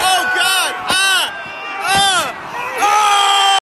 Oh, God.